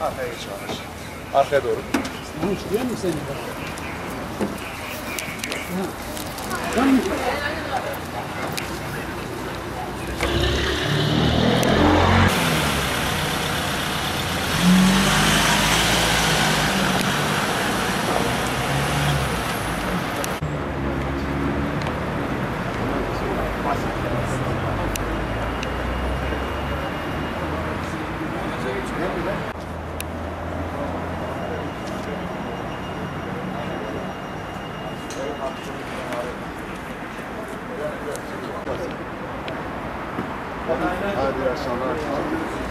Arkaya geç. Arkaya doğru. Bunu istiyor musun seni? Ha. Tamam mı? Hadi iyi akşamlar.